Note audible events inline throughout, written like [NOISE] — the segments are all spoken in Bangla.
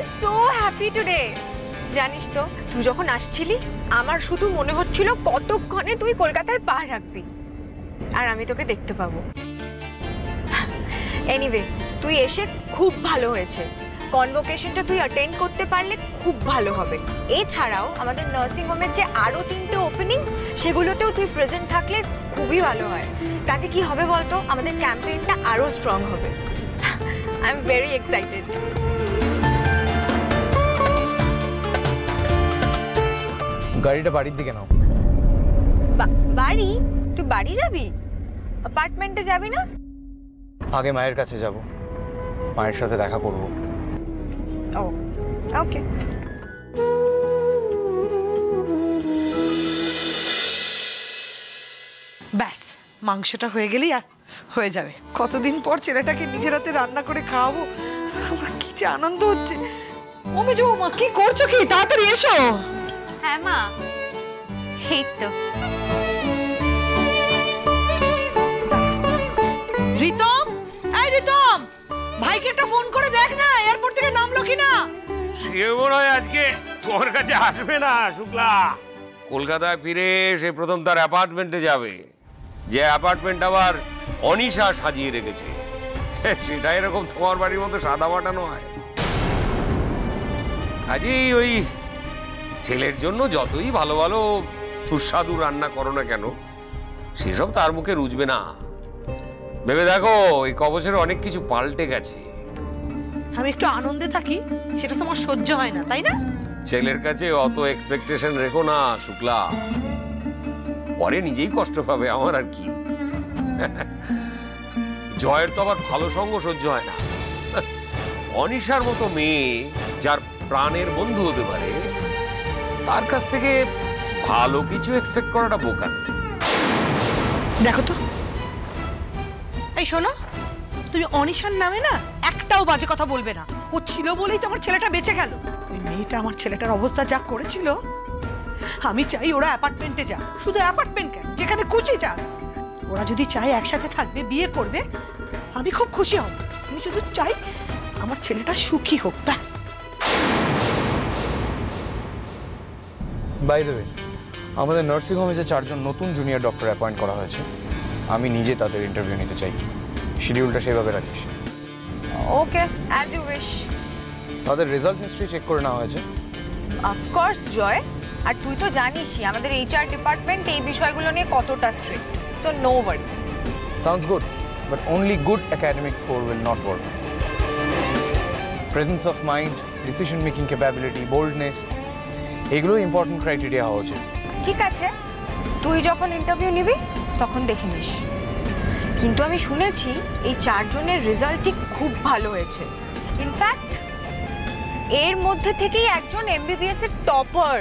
এম সো হ্যাপি টুডে জানিস তো, তুই যখন আসছিলি, আমার শুধু মনে হচ্ছিল কতক্ষণে তুই কলকাতায় পা রাখবি। আর আমি তোকে দেখতে পাবো। এনিওয়ে তুই এসে খুব ভালো হয়েছে। কনভোকেশনটা তুই অ্যাটেন্ড করতে পারলে খুব ভালো হবে। এছাড়াও, আমাদের নার্সিং হোমের যে আরও তিনটে ওপেনিং সেগুলোতেও তুই প্রেজেন্ট থাকলে খুবই ভালো হয়। তাতে কি হবে বলতো? আমাদের ক্যাম্পেইনটা আরও স্ট্রং হবে। আই এম ভেরি এক্সাইটেড গাড়িটা বাড়ির দিকে নাও। বাড়ি? তুই বাড়ি যাবি? অ্যাপার্টমেন্টে যাবি না? আগে মায়ের কাছে যাব। মায়ের সাথে দেখা করব। ও ওকে। ব্যাস মাংসটা হয়ে গেলেই আর হয়ে যাবে। কতদিন পর ছেলেটাকে নিজের হাতে রান্না করে খাওয়াবো? আমার কি যে আনন্দ হচ্ছে। ও মেজো মা কি করছ কি? তাড়াতাড়ি এসো। হ্যাঁ মা। এই তো। রিতম এই রিতম ভাইকে একটা ফোন করে দেখ না এয়ারপোর্ট থেকে নামলো কিনা? সে মনে হয় আজকে তোমার কাছে আসবে না শুক্লা। কলকাতায় ফিরে সে প্রথম তার অ্যাপার্টমেন্টে যাবে। যে অ্যাপার্টমেন্ট আবার অনিশা সাজিয়ে রেখেছে। [LAUGHS] সেটা এরকম তোমার বাড়ির মতো সাদা মাটা নয়। কাজেই ওই ছেলের জন্য যতই ভালো ভালো সুস্বাদু রান্না করো না কেন সেসব তার মুখে রুজবে না। ভেবে দেখো এই কবছরে অনেক কিছু পাল্টে গেছে। আমি একটু আনন্দে থাকি সেটা তোমার সহ্য হয় না তাই না? ছেলের কাছে অত এক্সপেকটেশন রেখো না শুক্লা। পরে নিজেই কষ্ট পাবে আমার আর কি। জয়ের তো আবার ভালো সঙ্গ সহ্য হয় না। অনিশার মতো মেয়ে যার প্রাণের বন্ধু হতে পারে তার কাছ থেকে ভালো কিছু এক্সপেক্ট করাটা বোকা। দেখো তো। এই শোনো, তুমি অনিশার নামে না একটাও বাজে কথা বলবে না। ও ছিল বলেই তো আমার ছেলেটা বেঁচে গেল। ওই মেয়েটা আমার ছেলেটার অবস্থা যা করেছিল, আমি চাই ওরা অ্যাপার্টমেন্টে যাক। শুধু অ্যাপার্টমেন্ট কেন? যেখানে খুশি যাক। ওরা যদি চায় একসাথে থাকবে, বিয়ে করবে, আমি খুব খুশি হব। আমি শুধু চাই আমার ছেলেটা সুখী হোক, ব্যাস। বাই ওয়ে আমাদের নার্সিং হোমে যে চারজন নতুন জুনিয়র ডক্টর অ্যাপয়েন্ট করা হয়েছে আমি নিজে তাদের ইন্টারভিউ নিতে চাই। শিডিউলটা সেভাবে রাখিস। ওকে অ্যাজ ইউ উইশ তাদের রেজাল্ট নিশ্চয়ই চেক করে নেওয়া হয়েছে। অফকোর্স জয় আর তুই তো জানিসই আমাদের এইচআর ডিপার্টমেন্ট এই বিষয়গুলো নিয়ে কতটা strict so no worries Sounds good, but only good academic score will not work. Presence of mind, decision making capability, boldness এগুলো ইম্পর্টেন্ট ক্রাইটেরিয়া হওয়া উচিত। ঠিক আছে। তুই যখন ইন্টারভিউ নিবি তখন দেখে নিস। কিন্তু আমি শুনেছি এই চারজনের রেজাল্টই খুব ভালো হয়েছে। ইনফ্যাক্ট এর মধ্যে থেকেই একজন এমবিবিএস এর টপার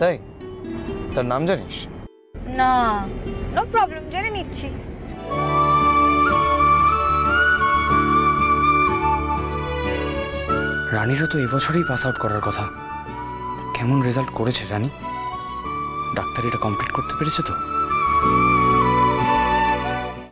তাই? তার নাম জানিস? না নো প্রবলেম জেনে নিচ্ছি। রানীরও তো এবছরেই পাস আউট করার কথা। কেমন রেজাল্ট করেছে রানী? ডাক্তারিটা কমপ্লিট করতে পেরেছে তো?